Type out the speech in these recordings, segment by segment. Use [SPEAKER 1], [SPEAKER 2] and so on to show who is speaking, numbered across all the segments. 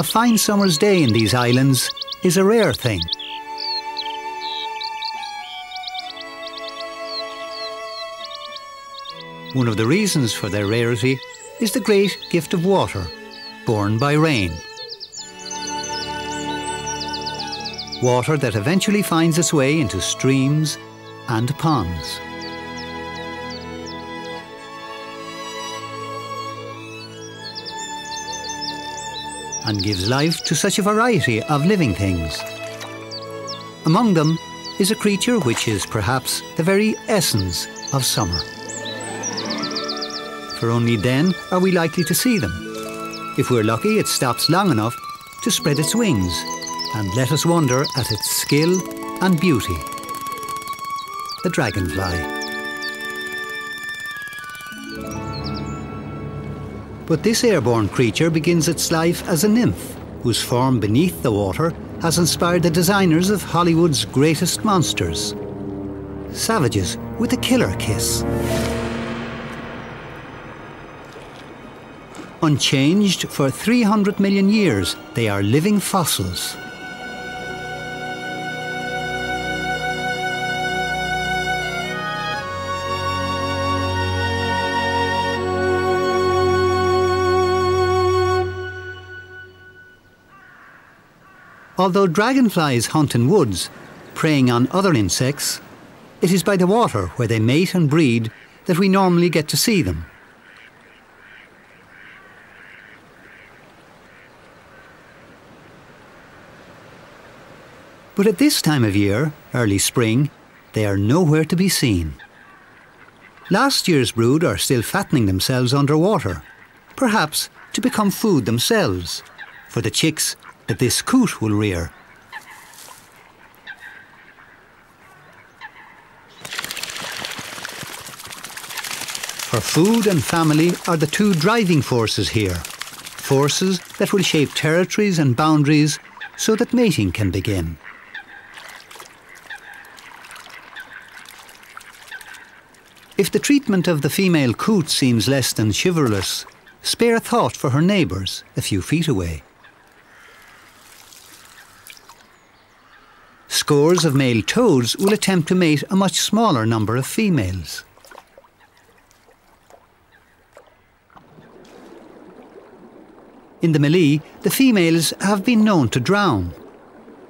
[SPEAKER 1] A fine summer's day in these islands is a rare thing. One of the reasons for their rarity is the great gift of water, borne by rain. Water that eventually finds its way into streams and ponds. And gives life to such a variety of living things. Among them is a creature which is perhaps the very essence of summer. For only then are we likely to see them. If we're lucky, it stops long enough to spread its wings and let us wonder at its skill and beauty. The dragonfly. But this airborne creature begins its life as a nymph, whose form beneath the water has inspired the designers of Hollywood's greatest monsters. Savages with a killer kiss. Unchanged for 300 million years, they are living fossils. Although dragonflies hunt in woods, preying on other insects, it is by the water where they mate and breed that we normally get to see them. But at this time of year, early spring, they are nowhere to be seen. Last year's brood are still fattening themselves underwater, perhaps to become food themselves, for the chicks that this coot will rear. For food and family are the two driving forces here, forces that will shape territories and boundaries so that mating can begin. If the treatment of the female coot seems less than chivalrous, spare thought for her neighbours a few feet away. Scores of male toads will attempt to mate a much smaller number of females. In the melee, the females have been known to drown.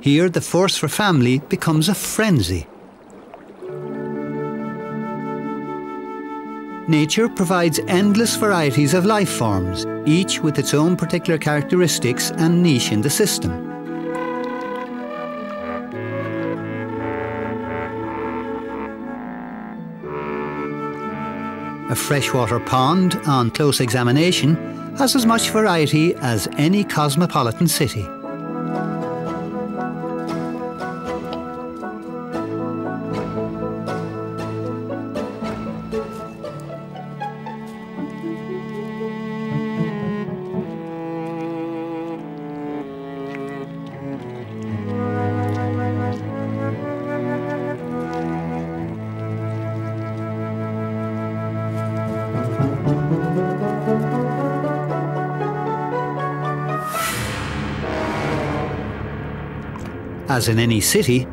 [SPEAKER 1] Here, the force for family becomes a frenzy. Nature provides endless varieties of life forms, each with its own particular characteristics and niche in the system. A freshwater pond, on close examination, has as much variety as any cosmopolitan city. As in any city,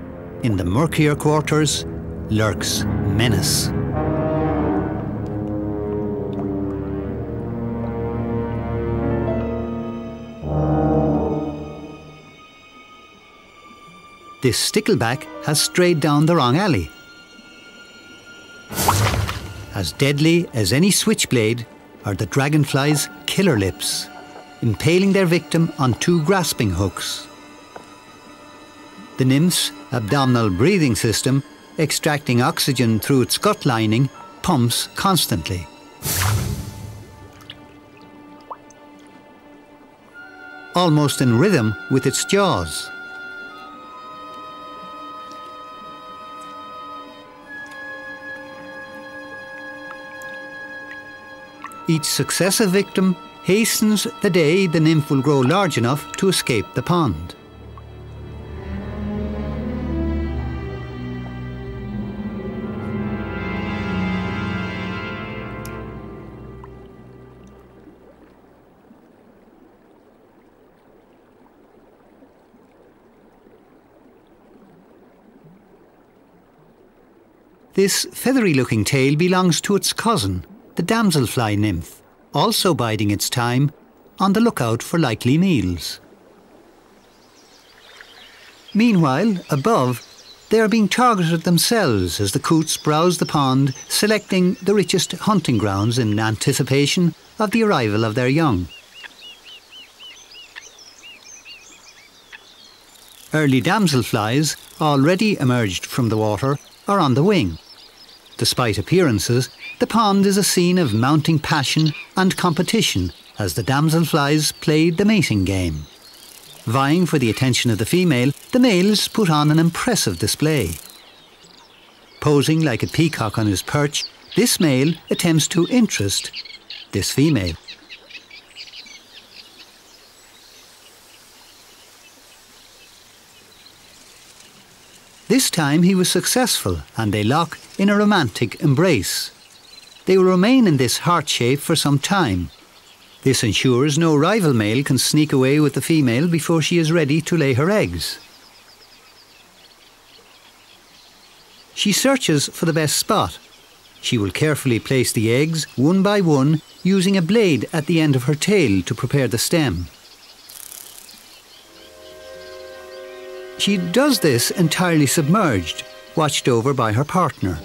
[SPEAKER 1] in the murkier quarters lurks menace. This stickleback has strayed down the wrong alley. As deadly as any switchblade are the dragonfly's killer lips, impaling their victim on two grasping hooks the nymph's abdominal breathing system, extracting oxygen through its gut lining, pumps constantly. Almost in rhythm with its jaws. Each successive victim hastens the day the nymph will grow large enough to escape the pond. This feathery looking tail belongs to its cousin, the damselfly nymph, also biding its time on the lookout for likely meals. Meanwhile, above, they are being targeted themselves as the coots browse the pond, selecting the richest hunting grounds in anticipation of the arrival of their young. Early damselflies, already emerged from the water, are on the wing. Despite appearances, the pond is a scene of mounting passion and competition as the damselflies played the mating game. Vying for the attention of the female, the males put on an impressive display. Posing like a peacock on his perch, this male attempts to interest this female. This time he was successful and they lock in a romantic embrace. They will remain in this heart shape for some time. This ensures no rival male can sneak away with the female before she is ready to lay her eggs. She searches for the best spot. She will carefully place the eggs one by one using a blade at the end of her tail to prepare the stem. She does this entirely submerged, watched over by her partner.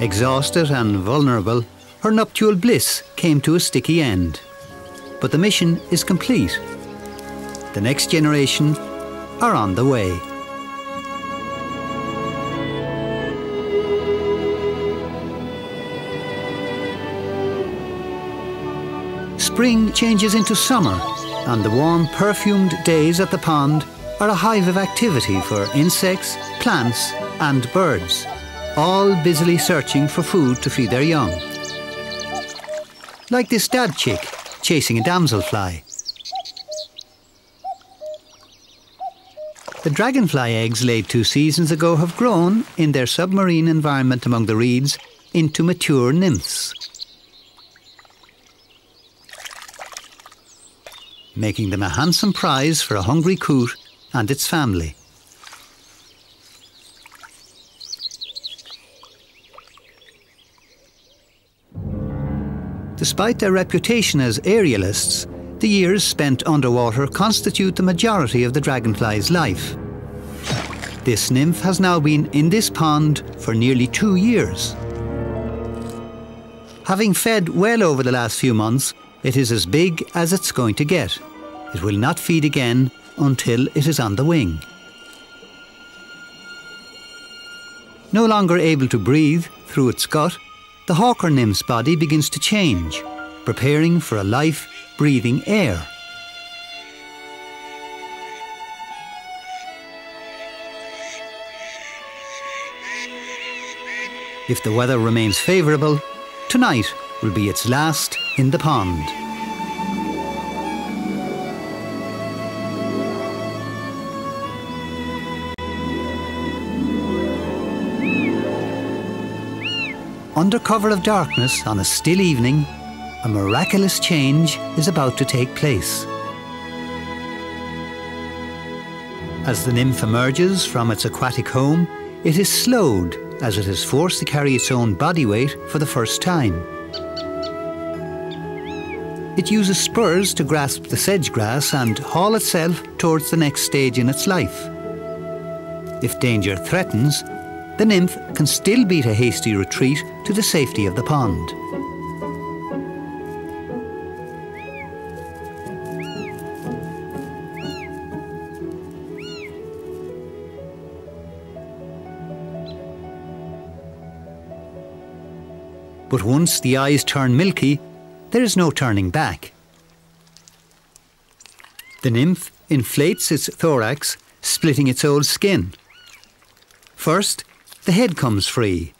[SPEAKER 1] Exhausted and vulnerable, her nuptial bliss came to a sticky end. But the mission is complete. The next generation are on the way. Spring changes into summer and the warm, perfumed days at the pond are a hive of activity for insects, plants, and birds, all busily searching for food to feed their young. Like this dabchick chasing a damselfly. The dragonfly eggs laid two seasons ago have grown, in their submarine environment among the reeds, into mature nymphs. Making them a handsome prize for a hungry coot and its family. Despite their reputation as aerialists, the years spent underwater constitute the majority of the dragonfly's life. This nymph has now been in this pond for nearly two years. Having fed well over the last few months, it is as big as it's going to get. It will not feed again until it is on the wing. No longer able to breathe through its gut, the hawker nymph's body begins to change, preparing for a life breathing air. If the weather remains favourable, tonight will be its last in the pond. Under cover of darkness on a still evening, a miraculous change is about to take place. As the nymph emerges from its aquatic home, it is slowed as it is forced to carry its own body weight for the first time. It uses spurs to grasp the sedge grass and haul itself towards the next stage in its life. If danger threatens, the nymph can still beat a hasty retreat to the safety of the pond. But once the eyes turn milky, there is no turning back. The nymph inflates its thorax, splitting its old skin. First, the head comes free.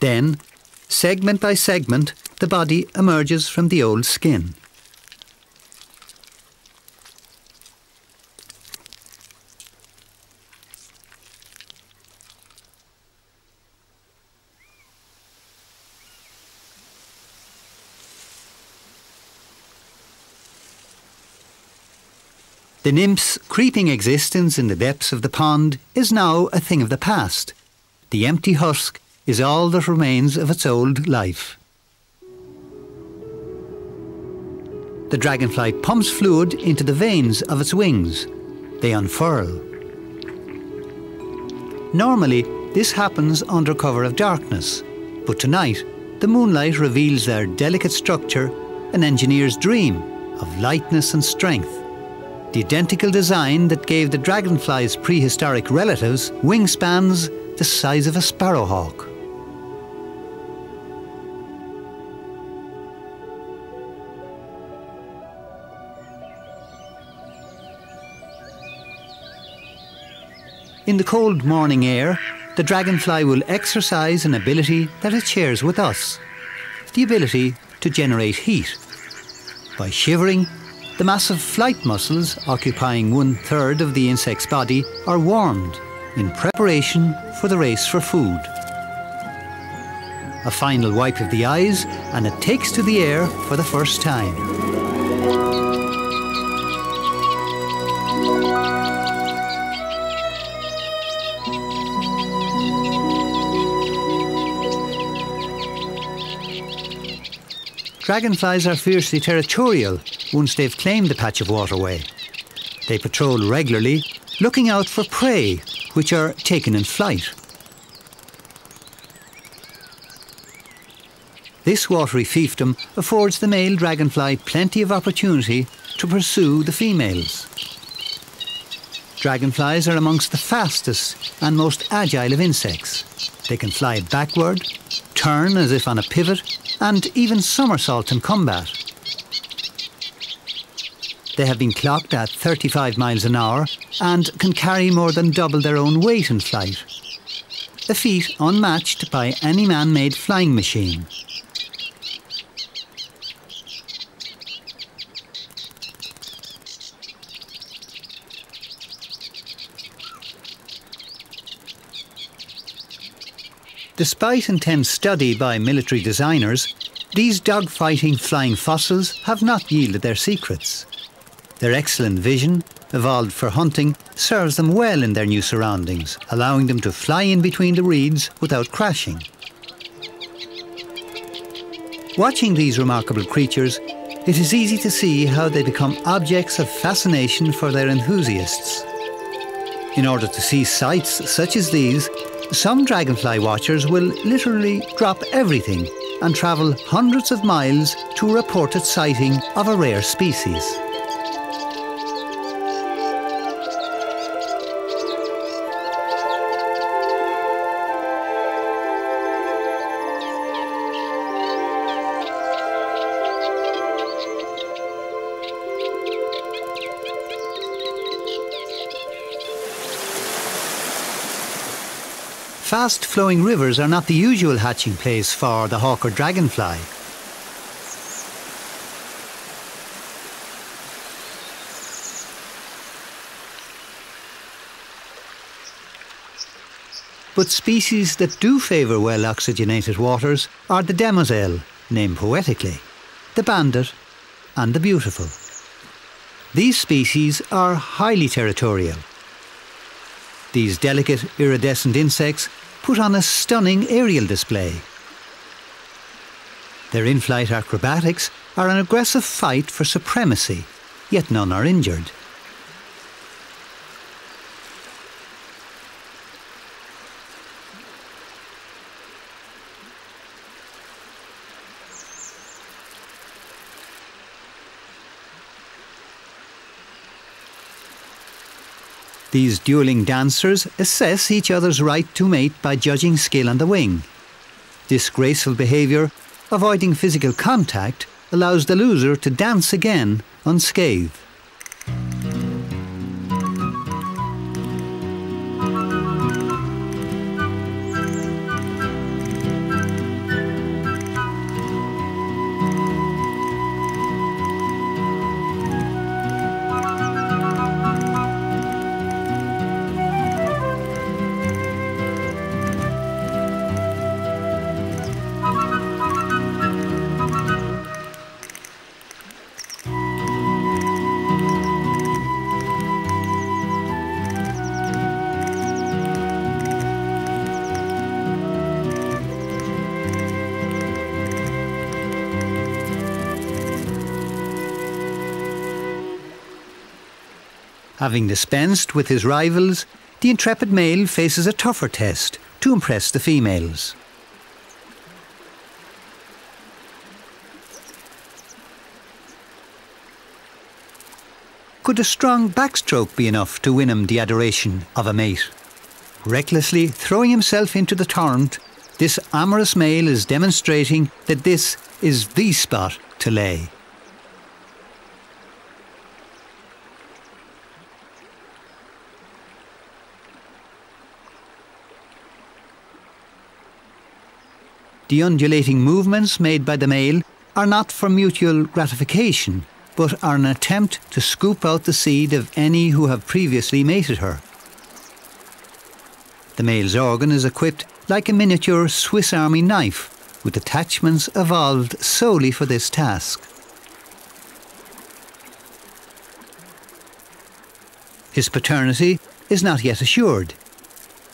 [SPEAKER 1] Then, segment by segment, the body emerges from the old skin. The nymph's creeping existence in the depths of the pond is now a thing of the past. The empty husk is all that remains of its old life. The dragonfly pumps fluid into the veins of its wings. They unfurl. Normally, this happens under cover of darkness, but tonight, the moonlight reveals their delicate structure, an engineer's dream of lightness and strength. The identical design that gave the dragonfly's prehistoric relatives wingspans the size of a sparrowhawk. In the cold morning air, the dragonfly will exercise an ability that it shares with us the ability to generate heat. By shivering, the massive flight muscles occupying one third of the insect's body are warmed in preparation for the race for food. A final wipe of the eyes, and it takes to the air for the first time. Dragonflies are fiercely territorial once they've claimed a patch of waterway. They patrol regularly, looking out for prey which are taken in flight. This watery fiefdom affords the male dragonfly plenty of opportunity to pursue the females. Dragonflies are amongst the fastest and most agile of insects. They can fly backward, turn as if on a pivot, and even somersault in combat. They have been clocked at 35 miles an hour and can carry more than double their own weight in flight. A feat unmatched by any man-made flying machine. Despite intense study by military designers, these dogfighting flying fossils have not yielded their secrets. Their excellent vision, evolved for hunting, serves them well in their new surroundings, allowing them to fly in between the reeds without crashing. Watching these remarkable creatures, it is easy to see how they become objects of fascination for their enthusiasts. In order to see sights such as these, some dragonfly watchers will literally drop everything and travel hundreds of miles to a reported sighting of a rare species. Fast flowing rivers are not the usual hatching place for the hawker dragonfly. But species that do favour well oxygenated waters are the demoiselle, named poetically, the banded and the beautiful. These species are highly territorial. These delicate iridescent insects put on a stunning aerial display. Their in-flight acrobatics are an aggressive fight for supremacy, yet none are injured. These dueling dancers assess each other's right to mate by judging skill on the wing. Disgraceful behaviour, avoiding physical contact, allows the loser to dance again unscathed. Having dispensed with his rivals, the intrepid male faces a tougher test to impress the females. Could a strong backstroke be enough to win him the adoration of a mate? Recklessly throwing himself into the torrent, this amorous male is demonstrating that this is the spot to lay. The undulating movements made by the male are not for mutual gratification, but are an attempt to scoop out the seed of any who have previously mated her. The male's organ is equipped like a miniature Swiss Army knife with attachments evolved solely for this task. His paternity is not yet assured.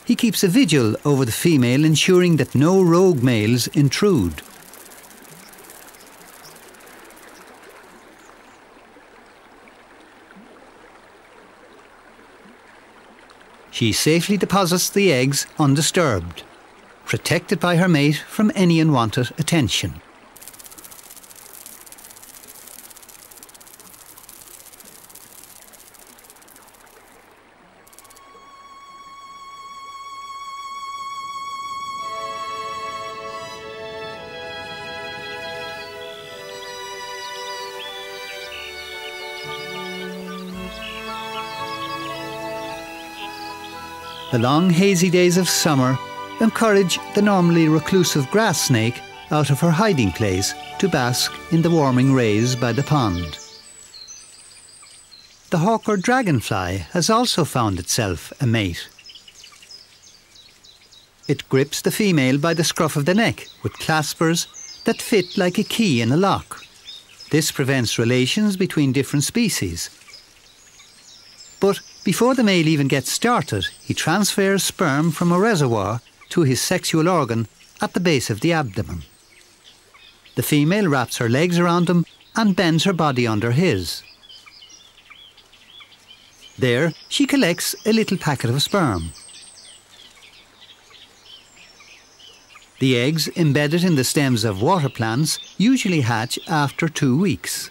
[SPEAKER 1] He keeps a vigil over the female, ensuring that no rogue males intrude. She safely deposits the eggs undisturbed, protected by her mate from any unwanted attention. The long hazy days of summer encourage the normally reclusive grass snake out of her hiding place to bask in the warming rays by the pond. The hawk hawker dragonfly has also found itself a mate. It grips the female by the scruff of the neck with claspers that fit like a key in a lock. This prevents relations between different species. But before the male even gets started, he transfers sperm from a reservoir to his sexual organ at the base of the abdomen. The female wraps her legs around him and bends her body under his. There, she collects a little packet of sperm. The eggs embedded in the stems of water plants usually hatch after two weeks.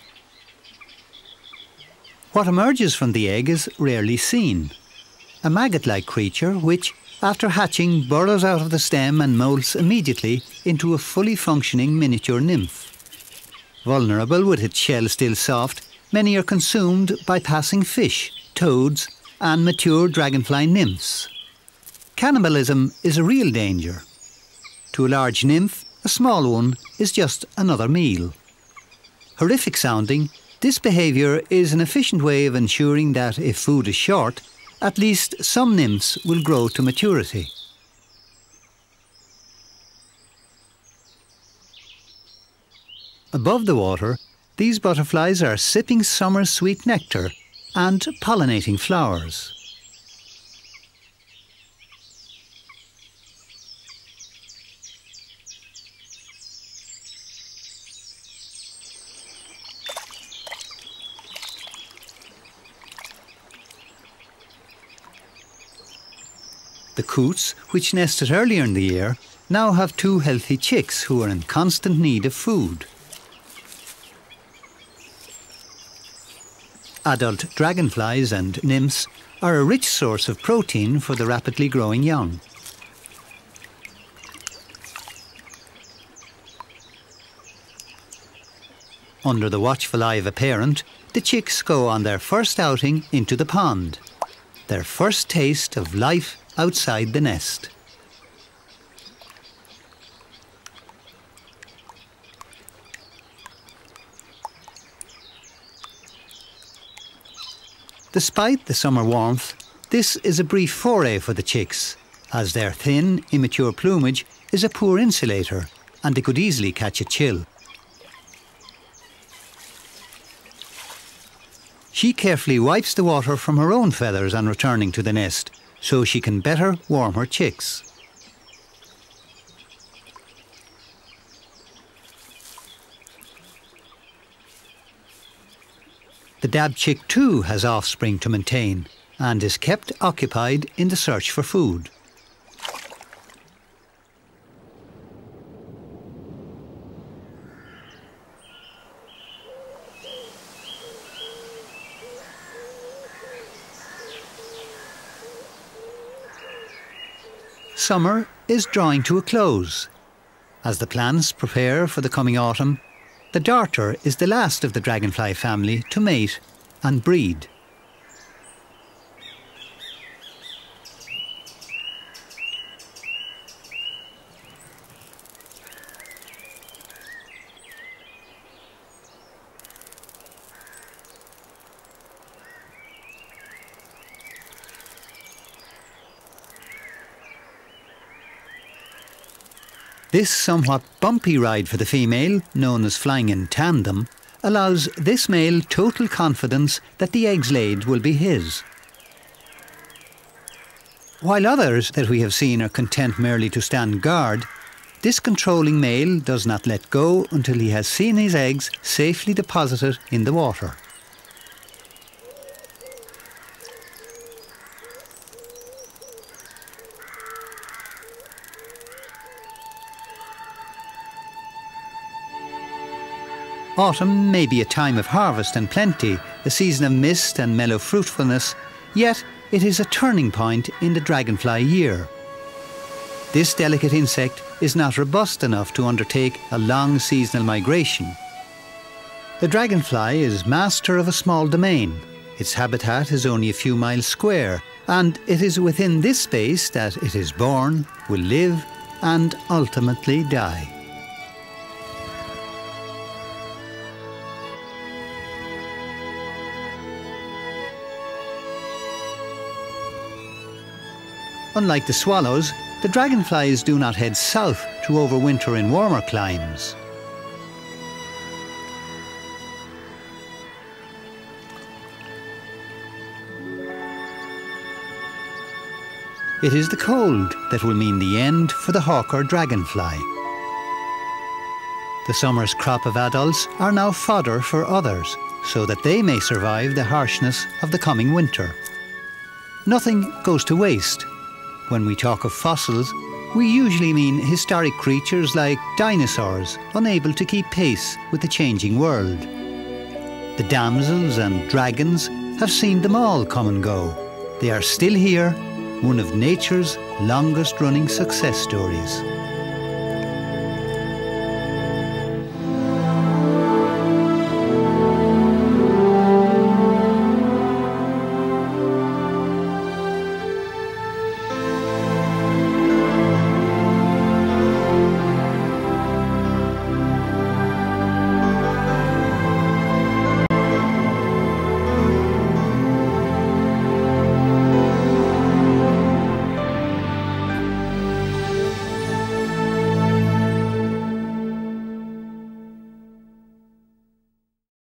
[SPEAKER 1] What emerges from the egg is rarely seen. A maggot-like creature which, after hatching, burrows out of the stem and molts immediately into a fully functioning miniature nymph. Vulnerable with its shell still soft, many are consumed by passing fish, toads and mature dragonfly nymphs. Cannibalism is a real danger. To a large nymph, a small one is just another meal. Horrific sounding, this behaviour is an efficient way of ensuring that if food is short, at least some nymphs will grow to maturity. Above the water, these butterflies are sipping summer sweet nectar and pollinating flowers. Coots, which nested earlier in the year, now have two healthy chicks who are in constant need of food. Adult dragonflies and nymphs are a rich source of protein for the rapidly growing young. Under the watchful eye of a parent, the chicks go on their first outing into the pond, their first taste of life outside the nest. Despite the summer warmth, this is a brief foray for the chicks, as their thin, immature plumage is a poor insulator and they could easily catch a chill. She carefully wipes the water from her own feathers on returning to the nest so she can better warm her chicks. The dabchick too has offspring to maintain and is kept occupied in the search for food. Summer is drawing to a close. As the plants prepare for the coming autumn, the darter is the last of the dragonfly family to mate and breed. This somewhat bumpy ride for the female, known as flying in tandem, allows this male total confidence that the eggs laid will be his. While others that we have seen are content merely to stand guard, this controlling male does not let go until he has seen his eggs safely deposited in the water. Autumn may be a time of harvest and plenty, a season of mist and mellow fruitfulness, yet it is a turning point in the dragonfly year. This delicate insect is not robust enough to undertake a long seasonal migration. The dragonfly is master of a small domain. Its habitat is only a few miles square, and it is within this space that it is born, will live, and ultimately die. Unlike the swallows, the dragonflies do not head south to overwinter in warmer climes. It is the cold that will mean the end for the hawker dragonfly. The summer's crop of adults are now fodder for others, so that they may survive the harshness of the coming winter. Nothing goes to waste, when we talk of fossils, we usually mean historic creatures like dinosaurs, unable to keep pace with the changing world. The damsels and dragons have seen them all come and go. They are still here, one of nature's longest running success stories.